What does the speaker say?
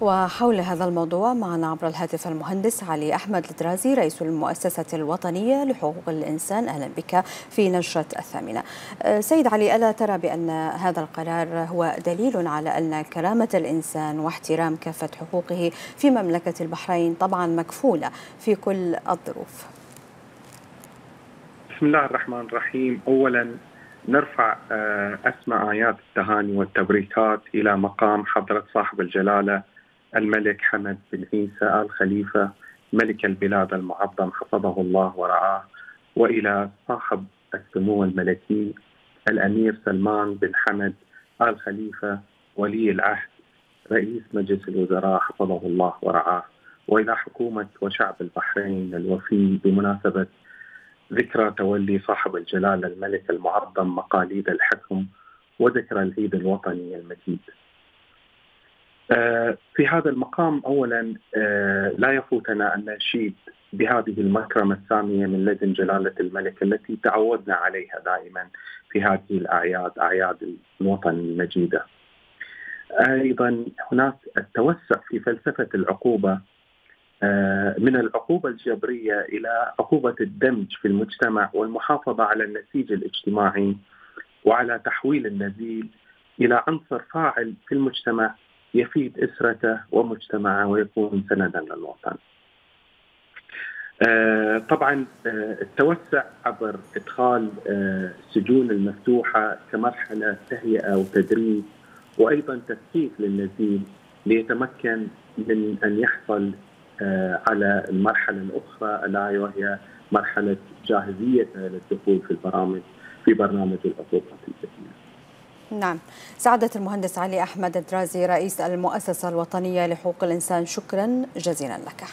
وحول هذا الموضوع معنا عبر الهاتف المهندس علي أحمد الدرازي رئيس المؤسسة الوطنية لحقوق الإنسان. أهلا بك في نشرة الثامنة. سيد علي ألا ترى بأن هذا القرار هو دليل على أن كرامة الإنسان واحترام كافة حقوقه في مملكة البحرين طبعا مكفولة في كل الظروف؟ بسم الله الرحمن الرحيم. أولا نرفع أسمى آيات التهاني والتبريكات إلى مقام حضرة صاحب الجلالة الملك حمد بن عيسى آل خليفة ملك البلاد المعظم حفظه الله ورعاه وإلى صاحب السمو الملكي الأمير سلمان بن حمد آل خليفة ولي العهد رئيس مجلس الوزراء حفظه الله ورعاه. وإلى حكومة وشعب البحرين الوفي بمناسبة ذكرى تولي صاحب الجلالة الملك المعظم مقاليد الحكم وذكرى العيد الوطني المجيد. في هذا المقام اولا لا يفوتنا أن نشيد بهذه المكرمة السامية من لدن جلالة الملك التي تعودنا عليها دائما في هذه الأعياد أعياد الوطن المجيدة. أيضا هناك التوسع في فلسفة العقوبة من العقوبة الجبرية إلى عقوبة الدمج في المجتمع والمحافظة على النسيج الاجتماعي وعلى تحويل النزيل إلى عنصر فاعل في المجتمع يفيد إسرته ومجتمعه ويكون سندا للوطن. آه طبعا آه التوسع عبر إدخال السجون آه المفتوحة كمرحلة تهيئة وتدريب وأيضا تثقيف للنزيل ليتمكن من أن يحصل على المرحلة الأخرى ألا وهي مرحلة جاهزيته للدخول في البرامج في برنامج العقوبات الجديدة. نعم. سعادة المهندس علي أحمد الدرازي رئيس المؤسسة الوطنية لحقوق الإنسان شكرا جزيلا لك.